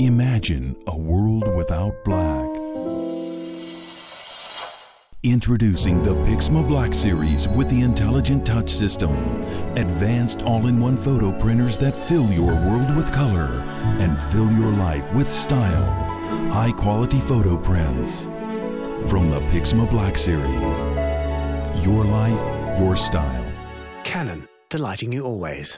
Imagine a world without black. Introducing the Pixma Black Series with the Intelligent Touch System. Advanced all-in-one photo printers that fill your world with color and fill your life with style. High-quality photo prints. From the Pixma Black Series. Your life, your style. Canon, delighting you always.